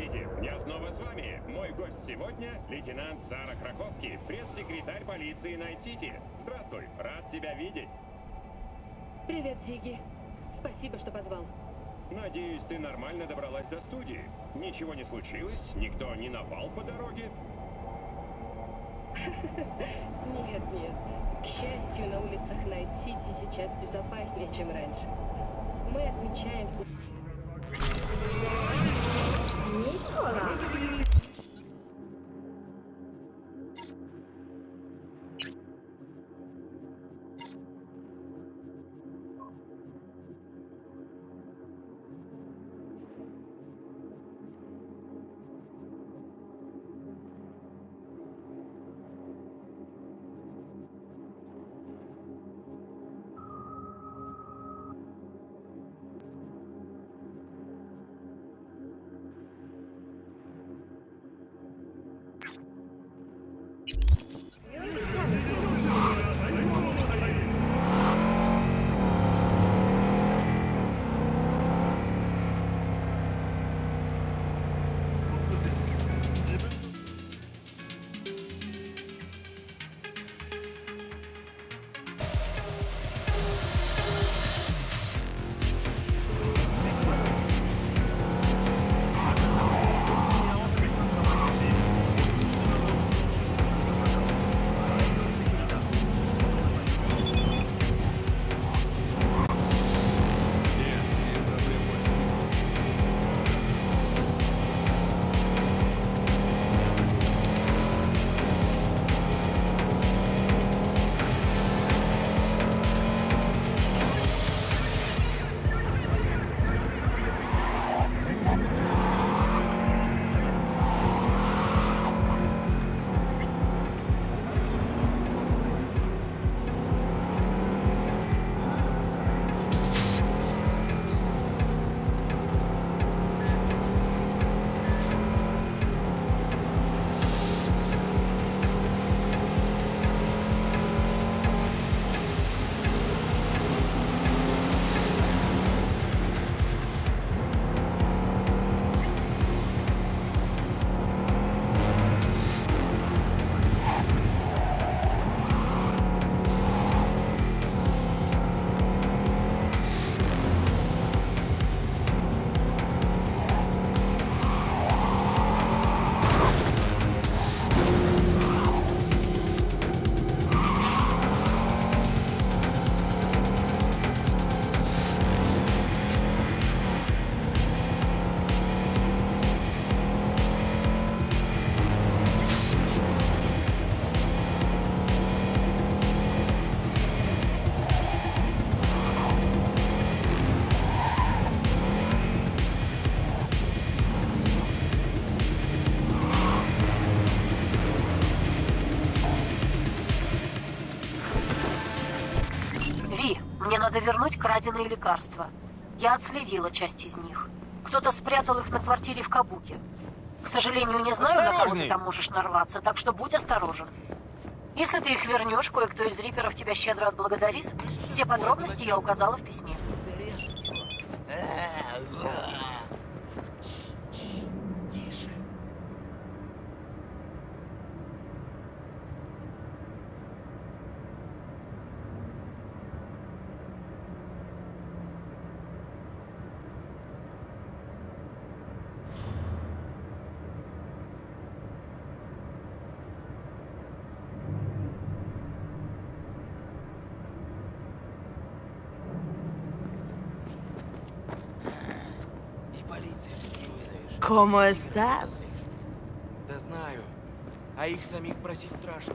Найт-Сити. Я снова с вами. Мой гость сегодня — лейтенант Сара Краковский, пресс-секретарь полиции Найт-Сити. Здравствуй, рад тебя видеть. Привет, Зиги. Спасибо, что позвал. Надеюсь, ты нормально добралась до студии. Ничего не случилось, никто не напал по дороге. Нет, нет. К счастью, на улицах Найт-Сити сейчас безопаснее, чем раньше. Мы отмечаем... надо вернуть краденые лекарства. Я отследила часть из них. Кто-то спрятал их на квартире в Кабуке. К сожалению, не знаю, на кого ты Осторожней! там можешь нарваться, так что будь осторожен. Если ты их вернешь, кое-кто из риперов тебя щедро отблагодарит. Все подробности я указала в письме. И полиция тут не ¿Cómo estás? Да знаю. А их самих просить страшно.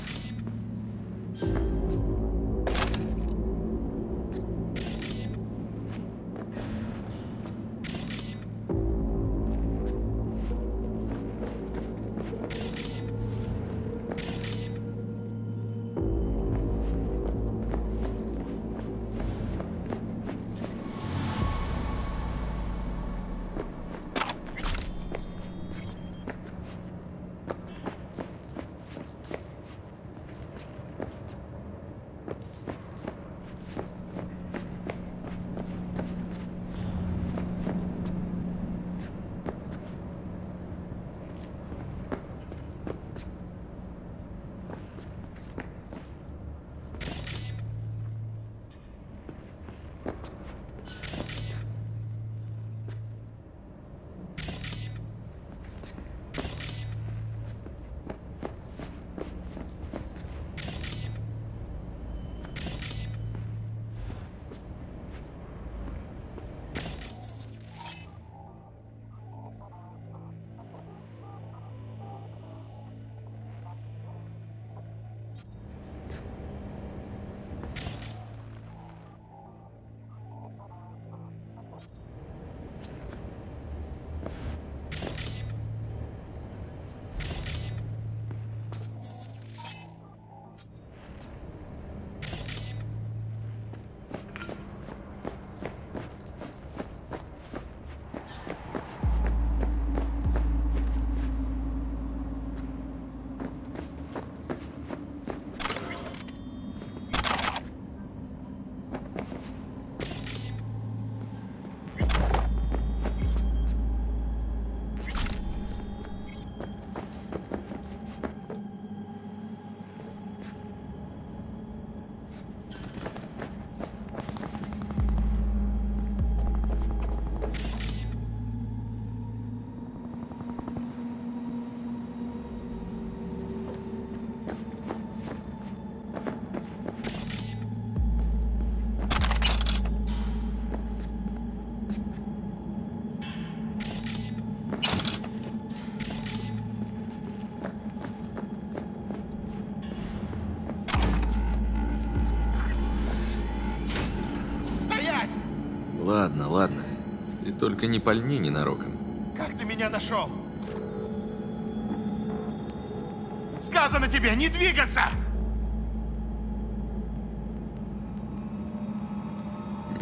только не пальни ненароком. Как ты меня нашел? Сказано тебе, не двигаться!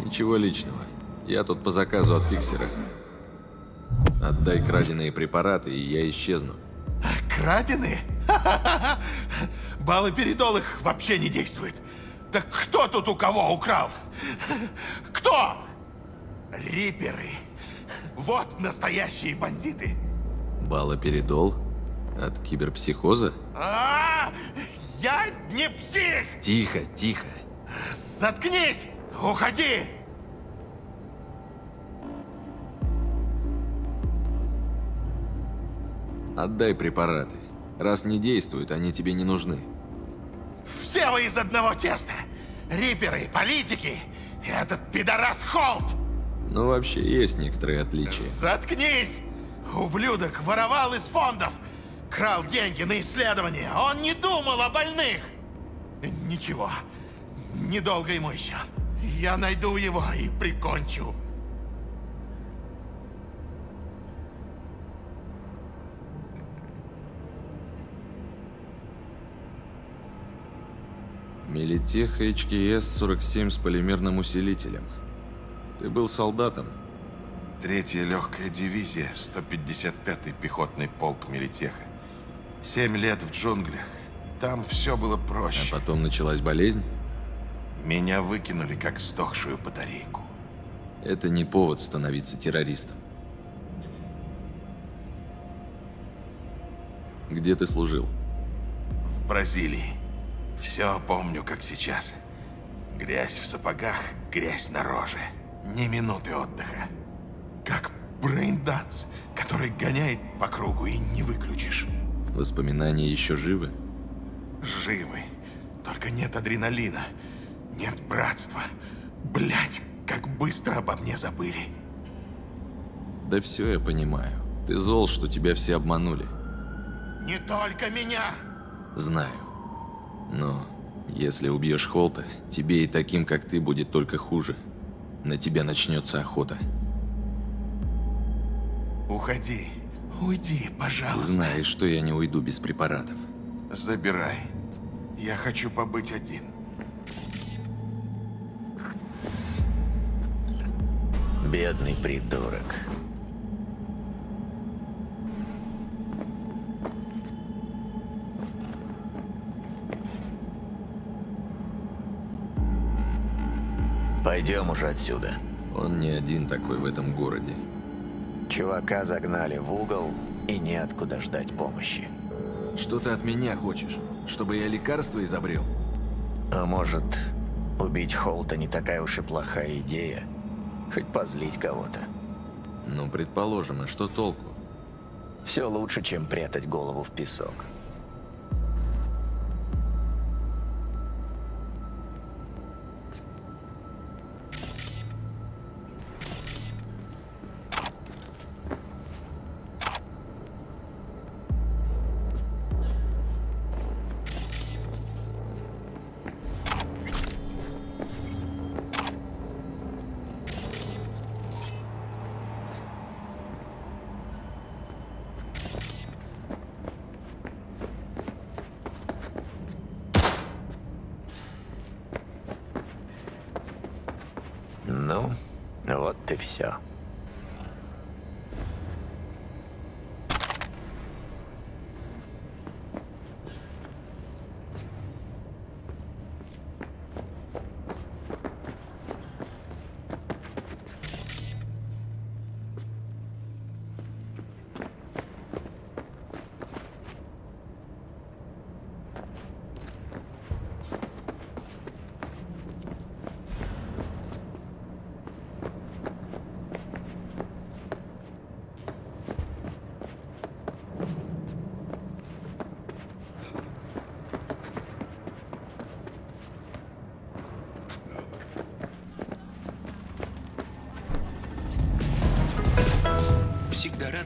Ничего личного. Я тут по заказу от фиксера. Отдай краденые препараты, и я исчезну. Краденые? Баллоперидол их вообще не действует. Так кто тут у кого украл? Кто? Риперы. Вот настоящие бандиты. Балоперидол? От киберпсихоза? А, я не псих! Тихо, тихо. Заткнись! Уходи! Отдай препараты. Раз не действуют, они тебе не нужны. Все вы из одного теста. Риперы, политики. и Этот пидорас Холт. Но вообще есть некоторые отличия. Заткнись! Ублюдок воровал из фондов. Крал деньги на исследования. Он не думал о больных. Ничего. Недолго ему еще. Я найду его и прикончу. Милитех HKS-47 с полимерным усилителем. Ты был солдатом. Третья легкая дивизия, 155-й пехотный полк Милитеха. Семь лет в джунглях. Там все было А проще. потом началась болезнь. Меня выкинули, как сдохшую батарейку. Это не повод становиться террористом. Где ты служил? В Бразилии. Все помню, как сейчас. Грязь в сапогах, грязь на роже. Ни минуты отдыха. Как брейнданс, который гоняет по кругу и не выключишь. Воспоминания еще живы? Живы. Только нет адреналина. Нет братства. Блять, как быстро обо мне забыли. Да все я понимаю. Ты зол, что тебя все обманули. Не только меня! Знаю. Но если убьешь Холта, тебе и таким, как ты, будет только хуже. На тебя начнется охота. Уходи. Уйди, пожалуйста. знаешь, что я не уйду без препаратов. Забирай. Я хочу побыть один. Бедный придурок. Пойдем уже отсюда. Он не один такой в этом городе. Чувака загнали в угол, и неоткуда ждать помощи. Что ты от меня хочешь? Чтобы я лекарство изобрел? А может, убить Холта не такая уж и плохая идея? Хоть позлить кого-то. Ну, предположим, а что толку? Все лучше, чем прятать голову в песок.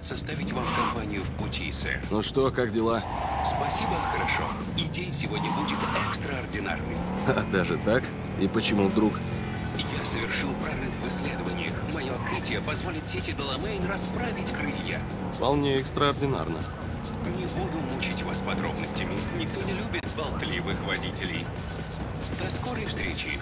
составить вам компанию в пути, сэр. Ну что, как дела? Спасибо, хорошо. И день сегодня будет экстраординарный. А даже так? И почему вдруг? Я совершил прорыв в исследованиях. Мое открытие позволит сети Доломейн расправить крылья. Вполне экстраординарно. Не буду мучить вас подробностями. Никто не любит болтливых водителей. До скорой встречи.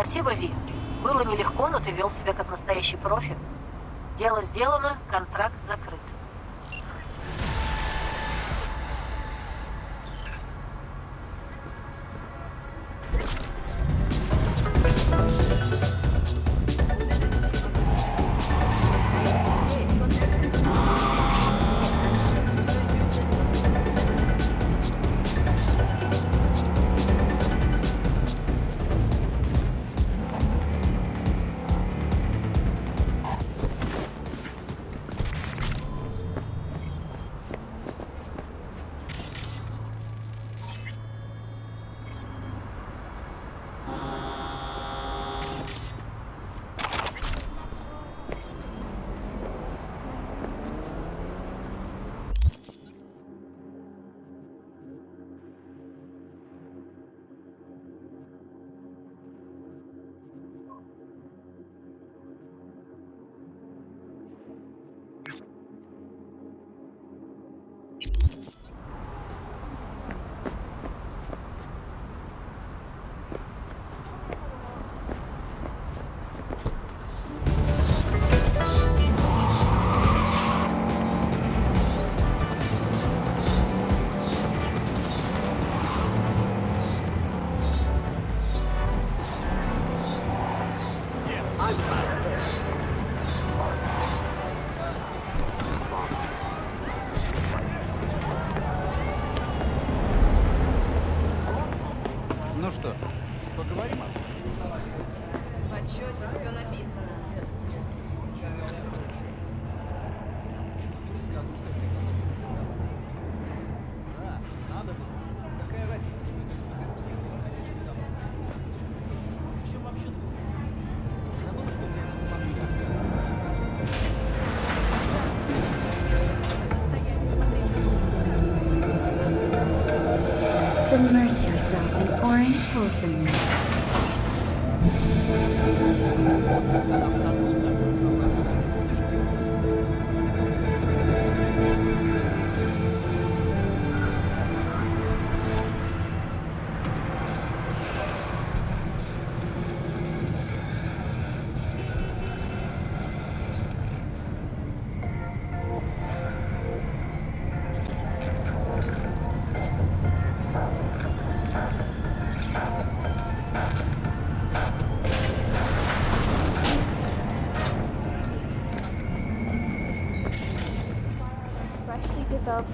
Спасибо, Ви. Было нелегко, но ты вел себя как настоящий профи. Дело сделано, контракт закрыт.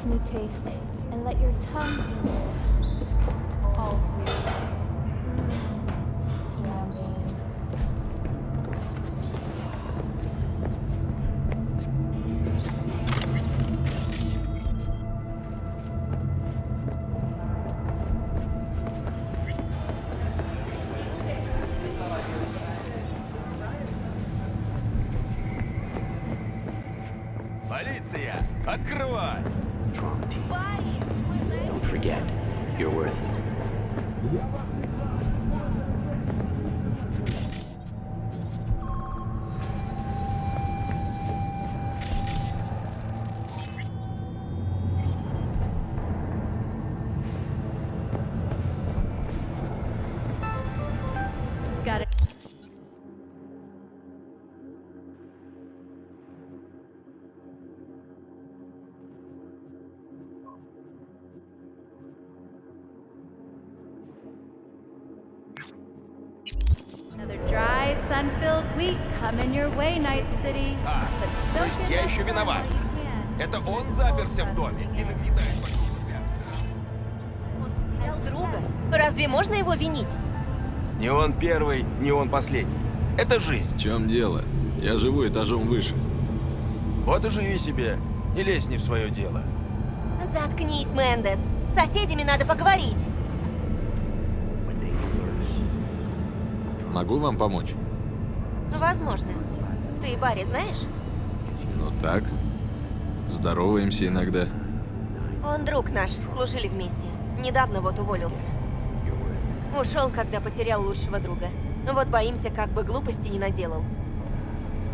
these new tastes and let your tongue taste all foods. Полиция! Открывай! Это он заперся в доме и нагнетает вокруг себя. Потерял друга. Разве можно его винить? Не он первый, не он последний. Это жизнь. В чем дело? Я живу этажом выше. Вот и живи себе. Не лезь не в свое дело. Заткнись, Мендес. С соседями надо поговорить. Могу вам помочь? Возможно. Ты Барри знаешь? Ну так. Здороваемся иногда. Он друг наш, служили вместе. Недавно вот уволился. Ушел, когда потерял лучшего друга. Вот боимся, как бы глупости не наделал.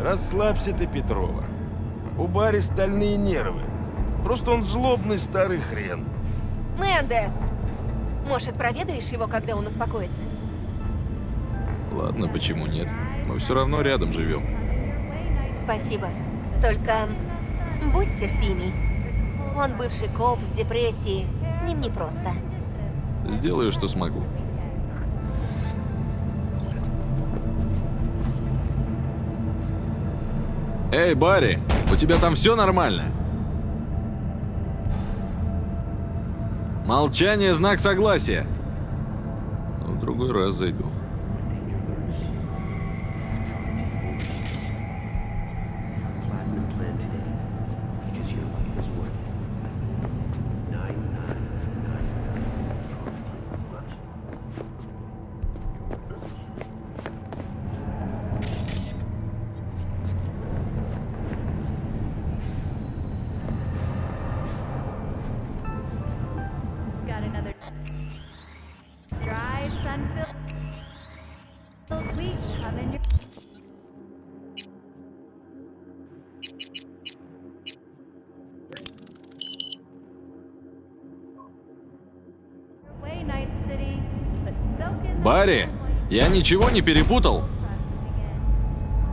Расслабься ты, Петрова. У Барри стальные нервы. Просто он злобный старый хрен. Мендес! Может, проведаешь его, когда он успокоится? Ладно, почему нет? Мы все равно рядом живем. Спасибо. Только будь терпимей. Он бывший коп в депрессии. С ним непросто. Сделаю, что смогу. Эй, Барри, у тебя там все нормально? Молчание – знак согласия. В другой раз зайду. Ничего не перепутал?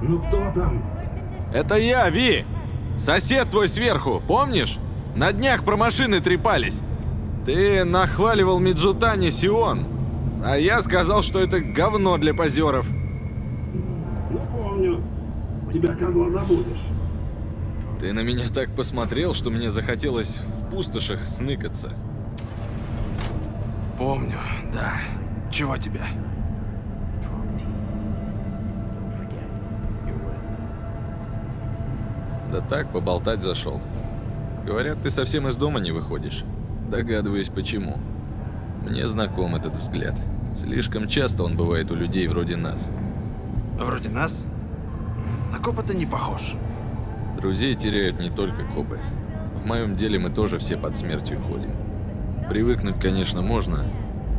Ну кто там? Это я, Ви! Сосед твой сверху, помнишь? На днях про машины трепались. Ты нахваливал Миджутани Сион, а я сказал, что это говно для позеров. Ну помню. Тебя козла забудешь. Ты на меня так посмотрел, что мне захотелось в пустошах сныкаться. Помню, да. Чего тебе? Да так, поболтать зашел. Говорят, ты совсем из дома не выходишь. Догадываюсь, почему. Мне знаком этот взгляд. Слишком часто он бывает у людей вроде нас. Вроде нас? На копа-то не похож. Друзей теряют не только копы. В моем деле мы тоже все под смертью ходим. Привыкнуть, конечно, можно,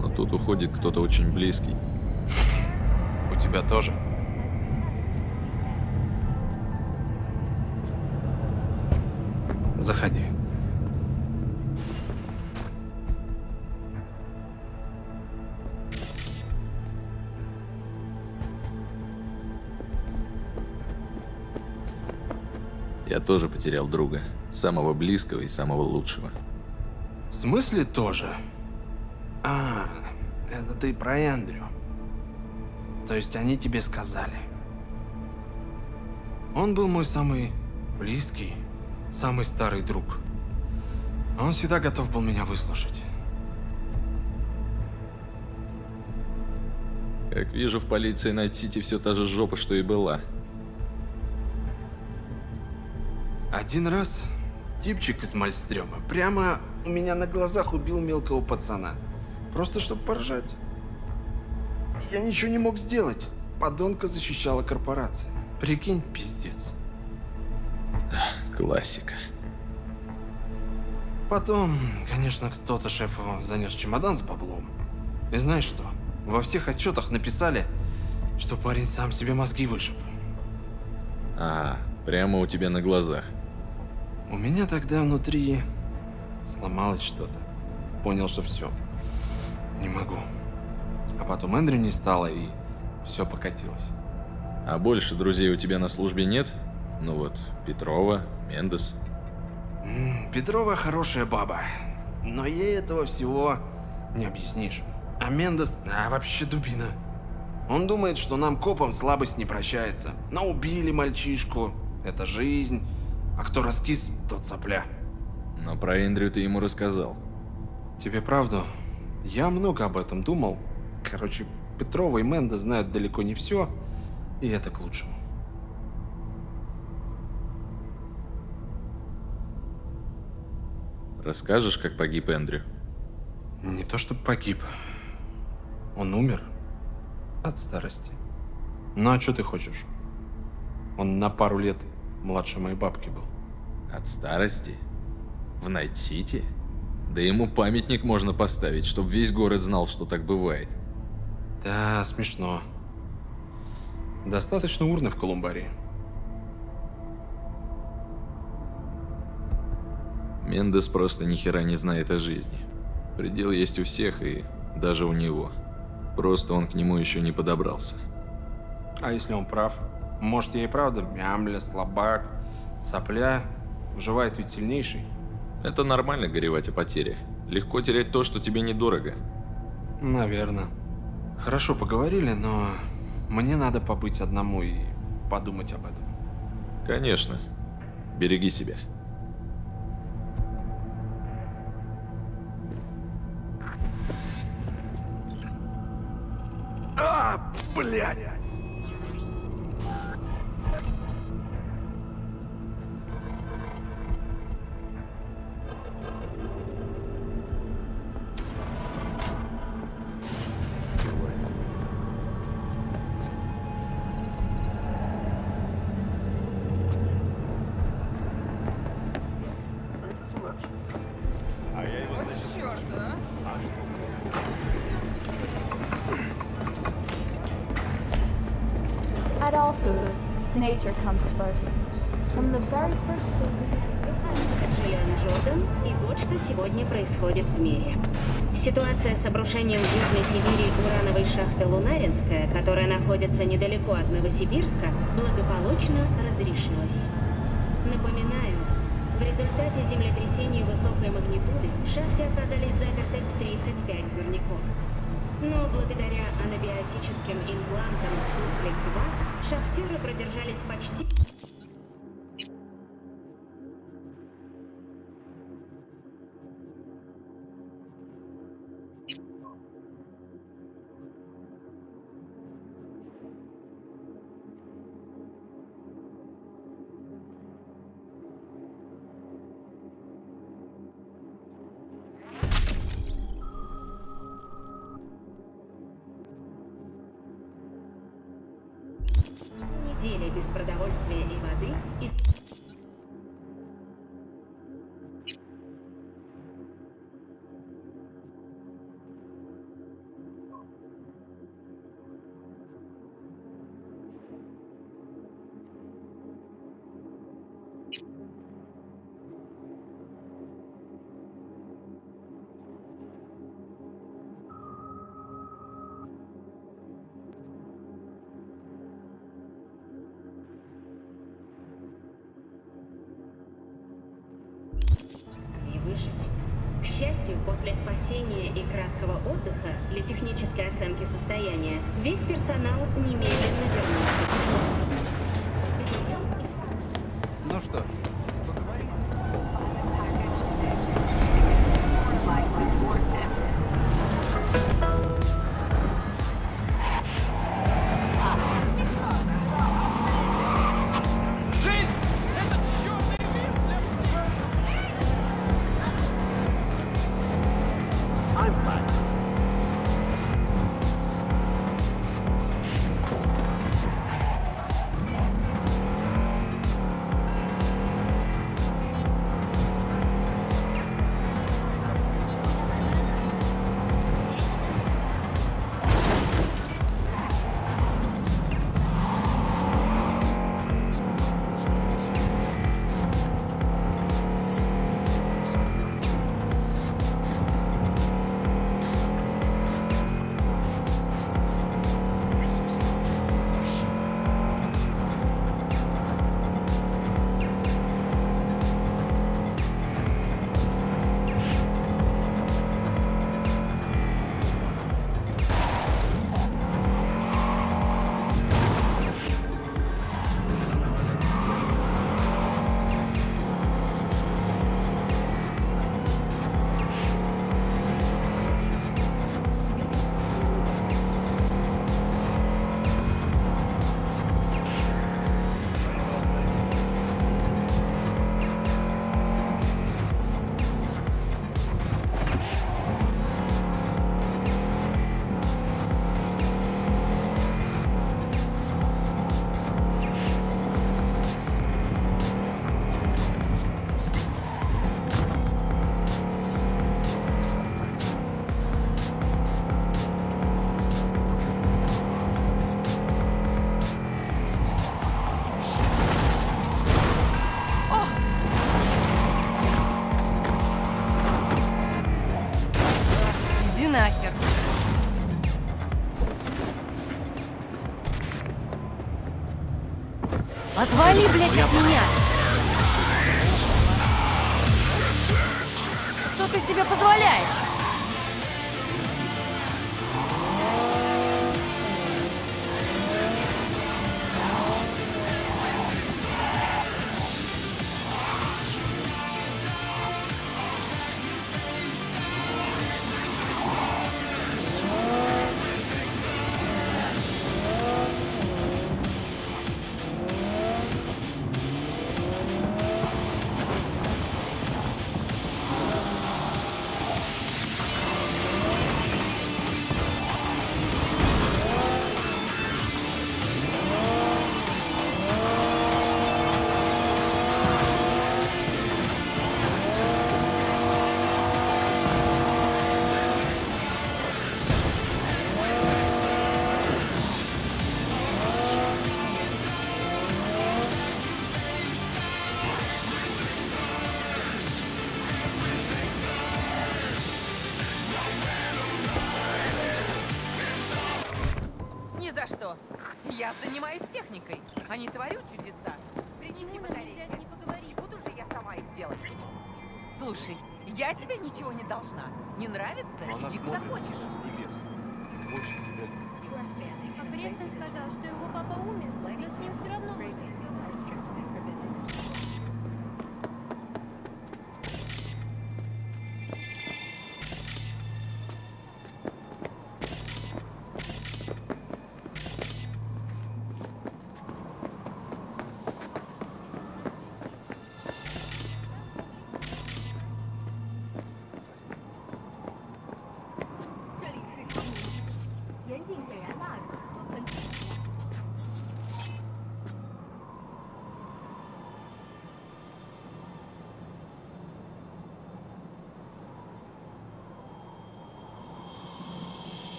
но тут уходит кто-то очень близкий. У тебя тоже? Заходи. Я тоже потерял друга. Самого близкого и самого лучшего. В смысле тоже? А, это ты про Эндрю. То есть они тебе сказали. Он был мой самый близкий, самый старый друг. Он всегда готов был меня выслушать. Как вижу, в полиции Найт-Сити все та же жопа, что и была. Один раз типчик из Мальстрёма прямо у меня на глазах убил мелкого пацана. Просто чтобы поржать. Я ничего не мог сделать. Подонка защищала корпорация. Прикинь, пиздец. Классика. Потом, конечно, кто-то шефу занес чемодан с баблом. И знаешь что? Во всех отчетах написали, что парень сам себе мозги вышиб. А, прямо у тебя на глазах. У меня тогда внутри сломалось что-то. Понял, что все. Не могу. А потом Эндрю не стало, и все покатилось. А больше друзей у тебя на службе нет? Ну вот, Петрова, Мендес. Петрова хорошая баба, но ей этого всего не объяснишь. А Мендес, а вообще дубина. Он думает, что нам, копам, слабость не прощается. Но убили мальчишку. Это жизнь. А кто раскис, тот сопля. Но про Эндрю ты ему рассказал. Тебе правду? Я много об этом думал. Короче, Петрова и Мэнда знают далеко не все, и это к лучшему. Расскажешь, как погиб Эндрю? Не то чтобы погиб. Он умер от старости. Ну а что ты хочешь? Он на пару лет младше моей бабки был. От старости? В Найт-Сити? Да ему памятник можно поставить, чтобы весь город знал, что так бывает. Да, смешно. Достаточно урны в Колумбарии. Мендес просто ни хера не знает о жизни. Предел есть у всех и даже у него. Просто он к нему еще не подобрался. А если он прав? Может, я и правда мямля, слабак, сопля, выживает ведь сильнейший? Это нормально горевать о потере. Легко терять то, что тебе недорого. Наверное. Хорошо поговорили, но мне надо побыть одному и подумать об этом. Конечно. Береги себя. А, блядь! А я его, значит... Черт, а? At all foods, nature comes first. From the very first Джордан, и вот что сегодня происходит в мире. Ситуация с обрушением в Южной Сибири урановой шахты Лунаринская, которая находится недалеко от Новосибирска, благополучно разрешилась. Напоминаю, в результате землетрясений высокой магнитуды в шахте оказались заперты 35 горняков. Но благодаря анабиотическим имплантам СУСЛИК-2 шахтеры продержались почти спасения и краткого отдыха для технической оценки состояния весь персонал немедленно вернулся. Ну что, нахер. Отвали, блядь, от меня! Что ты себе позволяешь?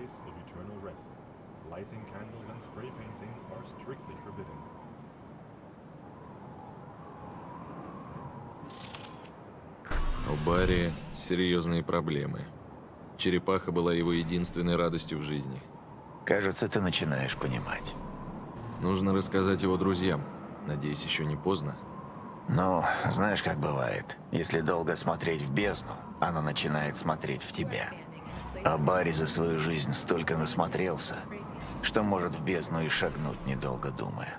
Place of eternal rest. Lighting candles and spray painting are strictly forbidden. У Барри серьезные проблемы. Черепаха была его единственной радостью в жизни. Кажется, ты начинаешь понимать. Нужно рассказать его друзьям. Надеюсь, еще не поздно. Ну, знаешь, как бывает. Если долго смотреть в бездну, она начинает смотреть в тебя. А Барри за свою жизнь столько насмотрелся, что может в бездну и шагнуть, недолго думая.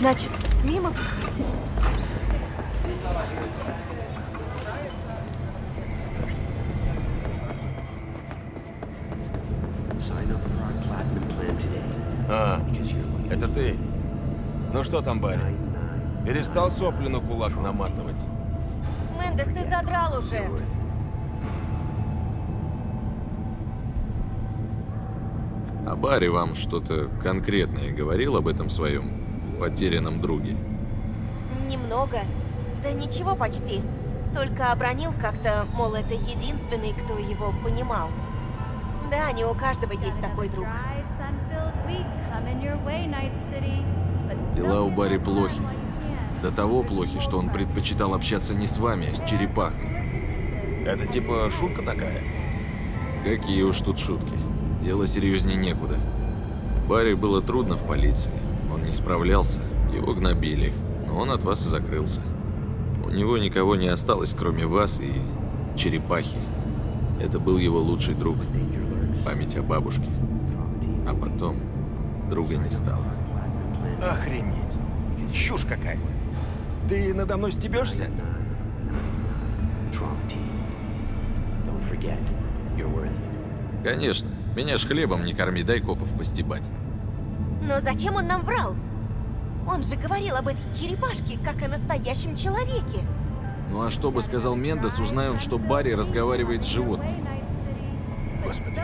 Значит, мимо проходили? А, это ты? Ну что там, Барри? Перестал сопли на кулак наматывать? Мендес, ты задрал уже. А Барри вам что-то конкретное говорил об этом своем потерянном друге? Немного. Да ничего почти. Только обронил как-то, мол, это единственный, кто его понимал. Да, не у каждого есть такой друг. Дела у Барри плохи. До того плохи, что он предпочитал общаться не с вами, а с черепахой. Это типа шутка такая? Какие уж тут шутки. Дело серьезнее некуда. Барри было трудно в полиции. Он не справлялся, его гнобили, но он от вас и закрылся. У него никого не осталось, кроме вас и черепахи. Это был его лучший друг. Память о бабушке. А потом друга не стало. Охренеть. Чушь какая-то. Ты надо мной стебешься? Конечно. Меня ж хлебом не корми, дай копов постебать. Но зачем он нам врал? Он же говорил об этой черепашке, как о настоящем человеке. Ну а что бы сказал Мендес, узнай он, что Барри разговаривает с животным. Господи.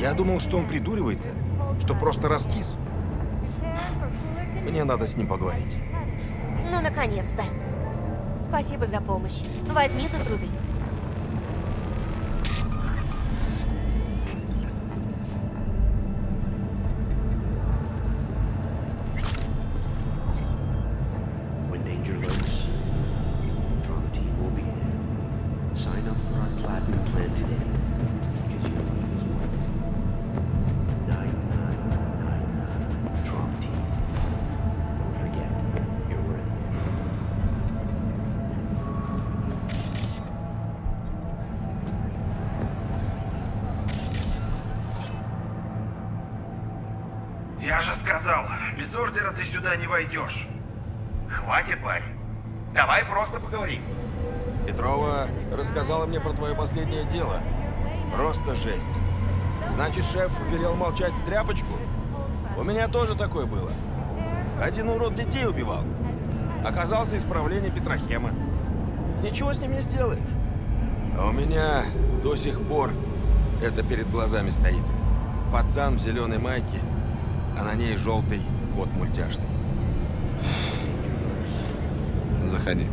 Я думал, что он придуривается, что просто раскис. Мне надо с ним поговорить. Ну, наконец-то. Спасибо за помощь. Возьми за труды. Рассказала мне про твое последнее дело. Просто жесть. Значит, шеф велел молчать в тряпочку? У меня тоже такое было. Один урод детей убивал. Оказался исправление Петрохема. Ничего с ним не сделаешь. А у меня до сих пор это перед глазами стоит. Пацан в зеленой майке, а на ней желтый кот мультяшный. Заходи.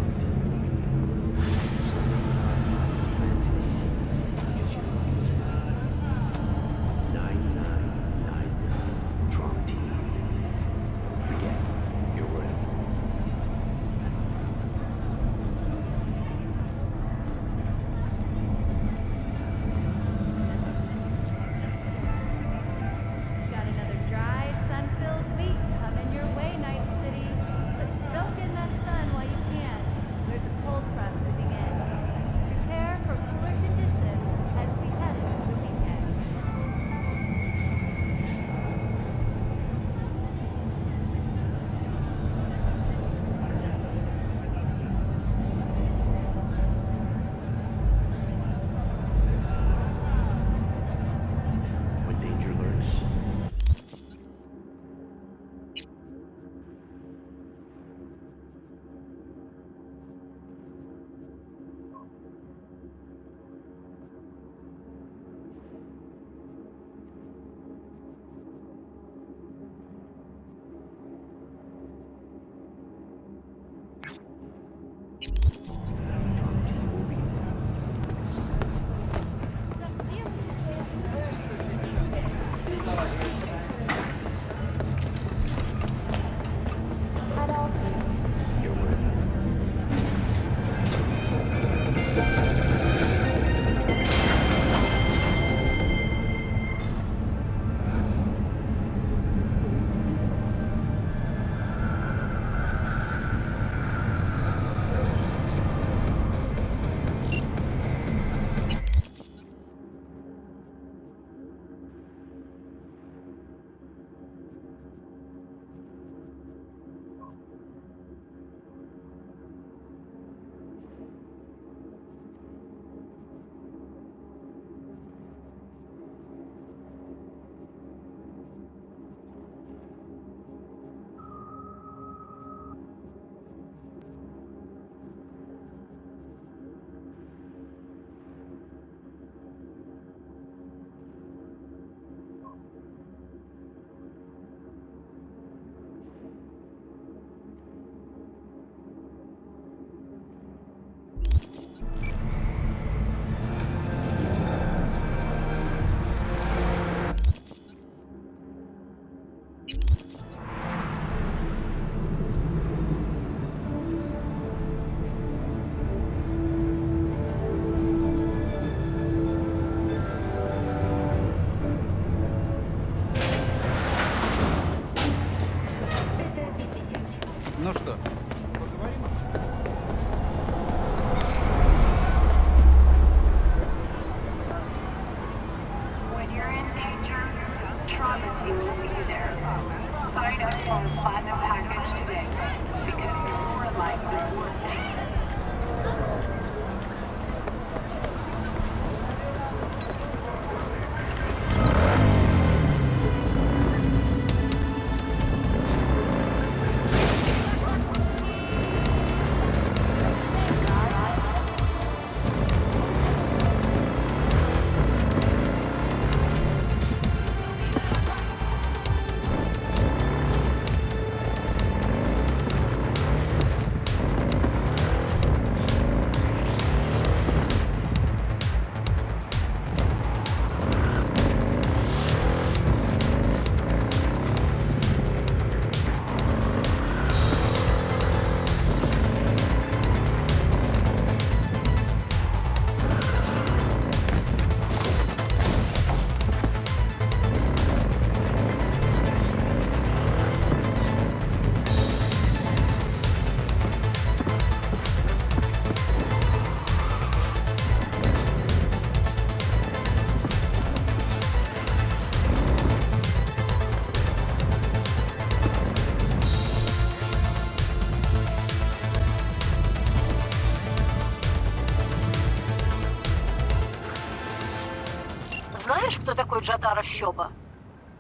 Знаешь, кто такой Джатара Щоба?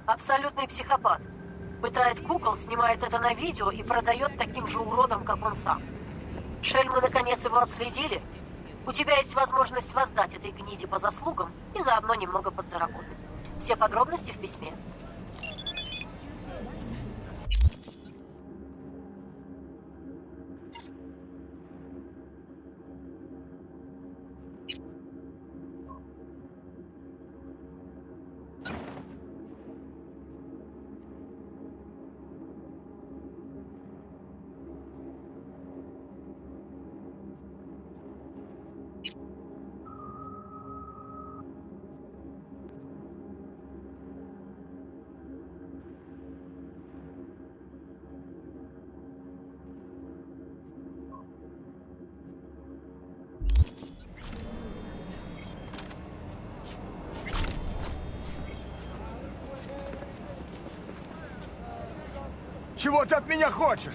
Абсолютный психопат. Пытает кукол, снимает это на видео и продает таким же уродом, как он сам. Шельмы наконец его отследили. У тебя есть возможность воздать этой гниде по заслугам и заодно немного подзаработать. Все подробности в письме. Меня хочешь?